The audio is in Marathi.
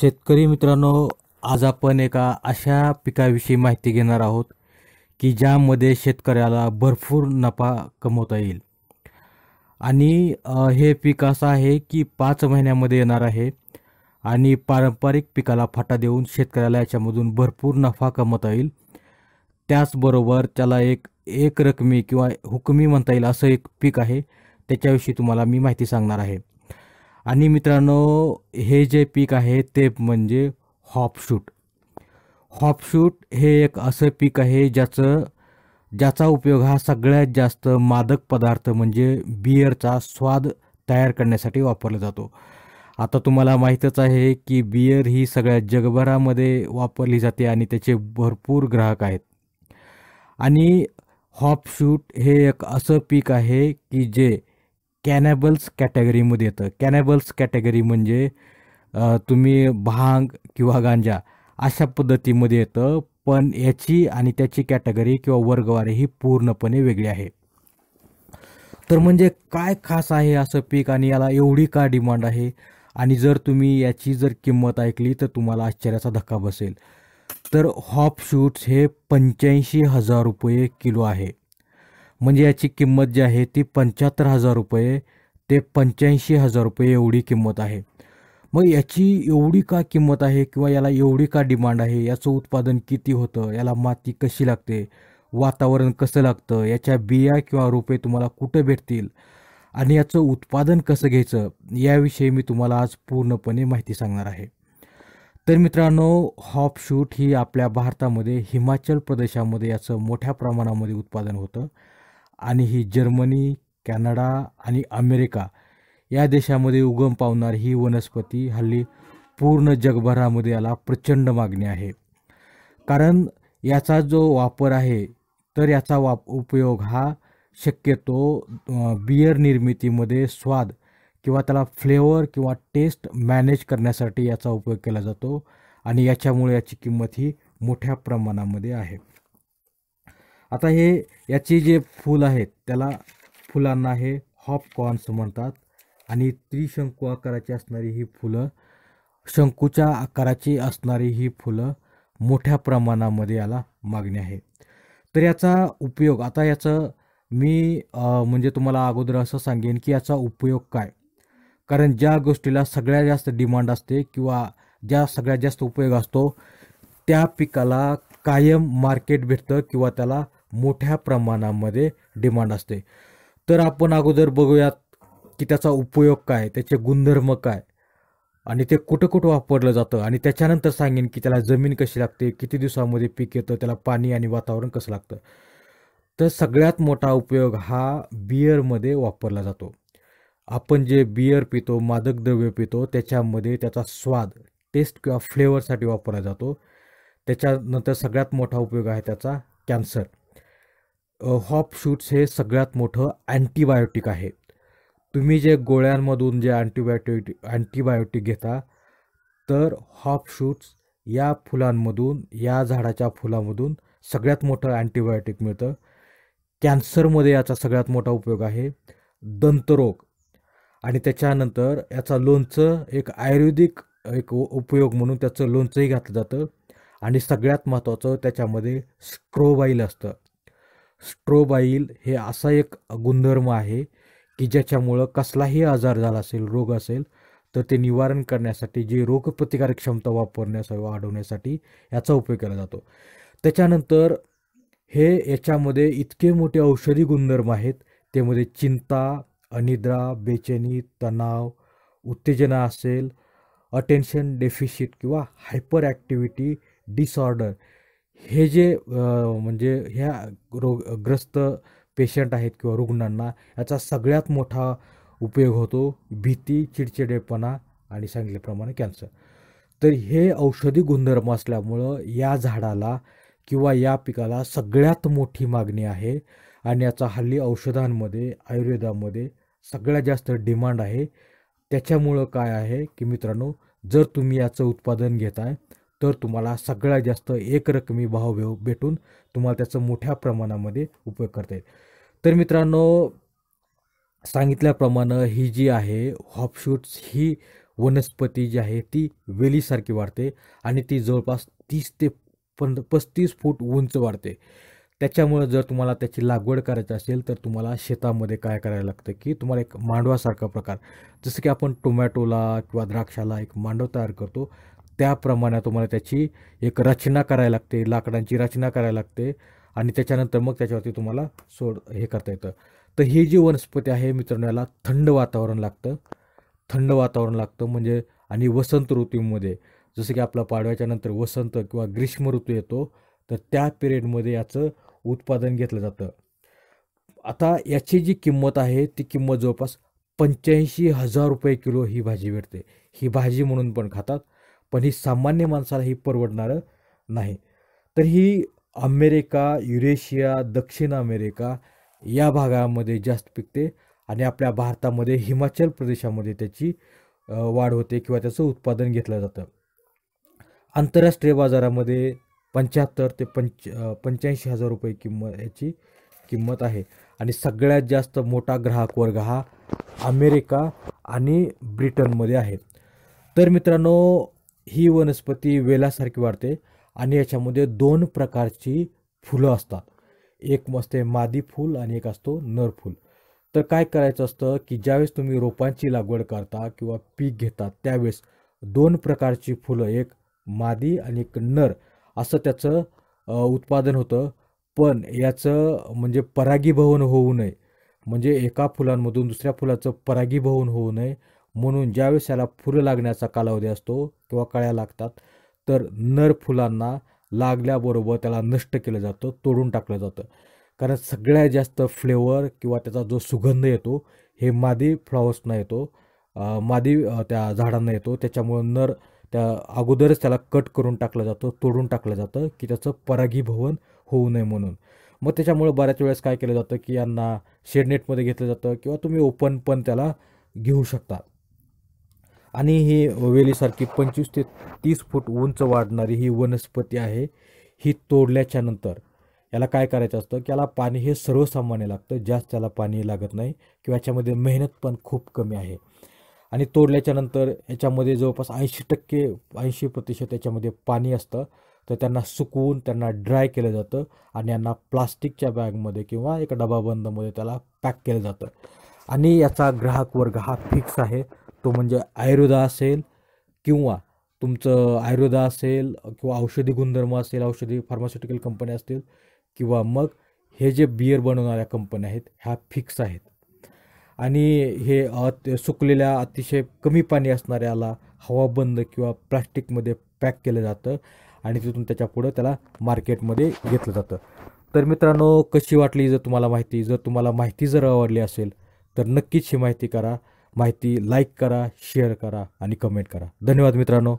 शेतकरी मित्रांनो आज आपण एका अशा पिकाविषयी माहिती घेणार आहोत की ज्यामध्ये शेतकऱ्याला भरपूर नफा कमवता येईल. आणि हे पीक असं आहे की पाच महिन्यामध्ये येणार आहे आणि पारंपरिक पिकाला फाटा देऊन शेतकऱ्याला याच्यामधून भरपूर नफा कमवता येईल. त्याचबरोबर त्याला एक एक रकमी किंवा हुकमी म्हणता येईल असं एक पीक आहे. त्याच्याविषयी तुम्हाला मी माहिती सांगणार आहे. आणि मित्रांनो हे जे पीक आहे ते म्हणजे हॉपशूट हॉपशूट हे एक असं पीक आहे ज्याचं ज्याचा उपयोग हा सगळ्यात जास्त मादक पदार्थ म्हणजे बियरचा स्वाद तयार करण्यासाठी वापरला जातो. आता तुम्हाला माहीतच आहे की बियर ही सगळ्या जगभरामध्ये वापरली जाते आणि त्याचे भरपूर ग्राहक आहेत. आणि हॉपशूट हे एक असं पीक आहे की जे कॅनॅबल्स कॅटेगरीमध्ये येतं. कॅनॅबल्स कॅटेगरी म्हणजे तुम्ही भांग किंवा गांजा अशा पद्धतीमध्ये येतं. पण याची आणि त्याची कॅटेगरी किंवा वर्गवारी ही पूर्णपणे वेगळी आहे. तर म्हणजे काय खास आहे असं पीक आणि याला एवढी का डिमांड आहे? आणि जर तुम्ही याची जर किंमत ऐकली तर तुम्हाला आश्चर्याचा धक्का बसेल. तर हॉप शूट्स हे पंच्याऐंशी हजार रुपये किलो आहे. म्हणजे याची किंमत जी आहे ती पंच्याहत्तर हजार रुपये ते पंच्याऐंशी हजार रुपये एवढी किंमत आहे. मग याची एवढी का किंमत आहे किंवा याला एवढी का डिमांड आहे? याचं उत्पादन किती होतं? याला माती कशी लागते? वातावरण कसं लागतं? याच्या बिया किंवा रोपे तुम्हाला कुठं भेटतील? आणि याचं उत्पादन कसं घ्यायचं? याविषयी मी तुम्हाला आज पूर्णपणे माहिती सांगणार आहे. तर मित्रांनो हॉपशूट ही आपल्या भारतामध्ये हिमाचल प्रदेशामध्ये याचं मोठ्या प्रमाणामध्ये उत्पादन होतं. आणि ही जर्मनी कॅनडा आणि अमेरिका या देशामध्ये उगम पावणारी ही वनस्पती हल्ली पूर्ण जगभरामध्ये याला प्रचंड मागणी आहे. कारण याचा जो वापर आहे तर याचा वाप उपयोग हा शक्यतो बियर निर्मितीमध्ये स्वाद किंवा त्याला फ्लेवर किंवा टेस्ट मॅनेज करण्यासाठी याचा उपयोग केला जातो आणि याच्यामुळे याची किंमत ही मोठ्या प्रमाणामध्ये आहे. आता हे याची जे फूल आहेत त्याला फुलांना हे हॉपकॉर्न्स म्हणतात. आणि त्रिशंकू आकाराची असणारी ही फुलं शंकूच्या आकाराची असणारी ही फुलं मोठ्या प्रमाणामध्ये याला मागणी आहे. तर याचा उपयोग आता याचं मी म्हणजे तुम्हाला अगोदर असं सांगेन की याचा उपयोग काय? कारण ज्या गोष्टीला सगळ्यात जास्त डिमांड असते किंवा ज्या सगळ्यात जास्त उपयोग असतो त्या पिकाला कायम मार्केट भेटतं किंवा त्याला मोठ्या प्रमाणामध्ये डिमांड असते. तर आपण अगोदर बघूयात की त्याचा उपयोग काय त्याचे गुणधर्म काय आणि ते कुठं कुठं वापरलं जातं आणि त्याच्यानंतर सांगेन की त्याला जमीन कशी लागते किती दिवसामध्ये पीक येतं त्याला पाणी आणि वातावरण कसं लागतं. तर सगळ्यात मोठा उपयोग हा बियरमध्ये वापरला जातो. आपण जे बियर पितो मादक द्रव्य पितो त्याच्यामध्ये त्याचा स्वाद टेस्ट किंवा फ्लेवरसाठी वापरला जातो. त्याच्यानंतर सगळ्यात मोठा उपयोग आहे त्याचा कॅन्सर हॉप शूट्स हे सगळ्यात मोठं अँटीबायोटिक आहे. तुम्ही जे गोळ्यांमधून जे अँटीबायोटिक अँटीबायोटिक घेता तर हॉप शूट्स या फुलांमधून या झाडाच्या फुलामधून सगळ्यात मोठं अँटीबायोटिक मिळतं. कॅन्सरमध्ये याचा सगळ्यात मोठा उपयोग आहे दंतरोग आणि त्याच्यानंतर याचा लोणचं एक आयुर्वेदिक एक उपयोग म्हणून त्याचं लोणचंही घातलं जातं. आणि सगळ्यात महत्त्वाचं त्याच्यामध्ये स्ट्रोबाईल असतं. स्ट्रोबाईल हे असा एक गुणधर्म आहे की ज्याच्यामुळं कसलाही आजार झाला असेल रोग असेल तर ते निवारण करण्यासाठी जी रोगप्रतिकारक क्षमता वापरण्यास वाढवण्यासाठी याचा उपयोग केला जातो. त्याच्यानंतर हे याच्यामध्ये इतके मोठे औषधी गुणधर्म आहेत. त्यामध्ये चिंता अनिद्रा बेचैनी तणाव उत्तेजना असेल अटेन्शन डेफिशिट किंवा हायपर ॲक्टिव्हिटी डिसऑर्डर हे जे म्हणजे ह्या रोग ग्रस्त पेशंट आहेत किंवा रुग्णांना याचा सगळ्यात मोठा उपयोग होतो भीती चिडचिडेपणा आणि सांगितल्याप्रमाणे कॅन्सर तर हे औषधी गुणधर्म असल्यामुळं या झाडाला किंवा या पिकाला सगळ्यात मोठी मागणी आहे आणि याचा हल्ली औषधांमध्ये आयुर्वेदामध्ये सगळ्यात जास्त डिमांड आहे. त्याच्यामुळं काय आहे की मित्रांनो जर तुम्ही याचं उत्पादन घेताय तर तुम्हाला सगळ्यात जास्त एक रकमी भाव भेव भेटून तुम्हाला त्याचं मोठ्या प्रमाणामध्ये उपयोग करता येईल. तर मित्रांनो सांगितल्याप्रमाणे ही जी आहे हॉपशूट्स ही वनस्पती जी आहे ती वेलीसारखी वाढते आणि ती जवळपास तीस ते पं पस्तीस फूट उंच वाढते. त्याच्यामुळं जर तुम्हाला त्याची लागवड करायची असेल तर तुम्हाला शेतामध्ये काय करायला लागतं की तुम्हाला एक मांडवासारखा प्रकार. जसं की आपण टोमॅटोला किंवा द्राक्षाला एक मांडव तयार करतो त्याप्रमाणे तुम्हाला त्याची एक रचना करायला लागते लाकडांची रचना करायला लागते आणि त्याच्यानंतर मग त्याच्यावरती तुम्हाला सोड हे करता येतं. तर ही जी वनस्पती आहे मित्रांनो याला थंड वातावरण लागतं. थंड वातावरण लागतं म्हणजे आणि वसंत ऋतूमध्ये जसं की आपला पाडव्याच्या नंतर वसंत किंवा ग्रीष्म ऋतू येतो तर त्या पिरियडमध्ये याचं उत्पादन घेतलं जातं. आता याची जी किंमत आहे ती किंमत जवळपास पंच्याऐंशी हजार रुपये किलो ही भाजी भेटते. ही भाजी म्हणून पण खातात. पण ही सामान्य माणसाला ही परवडणारं नाही. तर ही अमेरिका युरेशिया दक्षिण अमेरिका या भागामध्ये जास्त पिकते आणि आपल्या भारतामध्ये हिमाचल प्रदेशामध्ये त्याची वाढ होते किंवा त्याचं उत्पादन घेतलं जातं. आंतरराष्ट्रीय बाजारामध्ये पंच्याहत्तर ते पंच पंच्याऐंशी हजार रुपये किंमत याची किंमत आहे. आणि सगळ्यात जास्त मोठा ग्राहक वर्ग हा अमेरिका आणि ब्रिटनमध्ये आहे. तर मित्रांनो ही वनस्पती वेलासारखी वाढते आणि याच्यामध्ये दोन प्रकारची फुलं असतात. एक मस्त मादी फूल आणि एक असतो नर फूल. तर काय करायचं असतं की ज्यावेळेस तुम्ही रोपांची लागवड करता किंवा पीक घेता त्यावेळेस दोन प्रकारची फुलं एक मादी आणि एक नर असं त्याचं उत्पादन होतं. पण याचं म्हणजे परागीभवन होऊ नये. म्हणजे एका फुलांमधून दुसऱ्या फुलाचं परागीभवन होऊ नये. म्हणून ज्यावेळेस याला फुलं लागण्याचा कालावधी असतो किंवा कळ्या लागतात तर नर फुलांना लागल्याबरोबर त्याला नष्ट केलं जातं तोडून टाकलं जातं. कारण सगळ्यात जास्त फ्लेवर किंवा त्याचा जो सुगंध येतो हे मादी फ्लॉवर्सना येतो मादी त्या झाडांना येतो. त्याच्यामुळं नर त्या अगोदरच त्याला कट करून टाकलं जातं तोडून टाकलं जातं की त्याचं परागीभवन होऊ नये म्हणून. मग त्याच्यामुळं बऱ्याच वेळेस काय केलं जातं की यांना शेडनेटमध्ये घेतलं जातं किंवा तुम्ही ओपन पण त्याला घेऊ शकता. आणि ही वेलीसारखी पंचवीस ते तीस फूट उंच वाढणारी ही वनस्पती आहे ही तोडल्याच्या नंतर. याला काय करायचं असतं की याला पाणी हे सर्वसामान्य लागतं जास्त त्याला पाणी लागत नाही किंवा याच्यामध्ये मेहनत पण खूप कमी आहे. आणि तोडल्याच्या नंतर याच्यामध्ये जवळपास ऐंशी टक्के ऐंशी प्रतिशत याच्यामध्ये पाणी असतं. तर त्यांना सुकवून त्यांना ड्राय केलं जातं आणि यांना प्लास्टिकच्या बॅगमध्ये किंवा एक डबाबंदमध्ये त्याला पॅक केलं जातं. आणि याचा ग्राहक वर्ग हा फिक्स आहे. तो म्हणजे आयुर्वेदा असेल किंवा तुमचं आयुर्वेदा असेल किंवा औषधी गुणधर्म असेल औषधी फार्मास्युटिकल कंपन्या असतील किंवा मग हे जे बियर बनवणाऱ्या कंपन्या आहेत ह्या फिक्स आहेत. आणि हे सुकलेल्या अतिशय कमी पाणी असणाऱ्याला हवाबंद किंवा प्लास्टिकमध्ये पॅक केलं जातं आणि तिथून त्याच्या पुढं त्याला मार्केटमध्ये घेतलं जातं. तर मित्रांनो कशी वाटली जर तुम्हाला माहिती जर तुम्हाला माहिती जर आवडली असेल तर नक्कीच ही माहिती करा. माहिती लाईक करा शेअर करा आणि कमेंट करा. धन्यवाद मित्रांनो.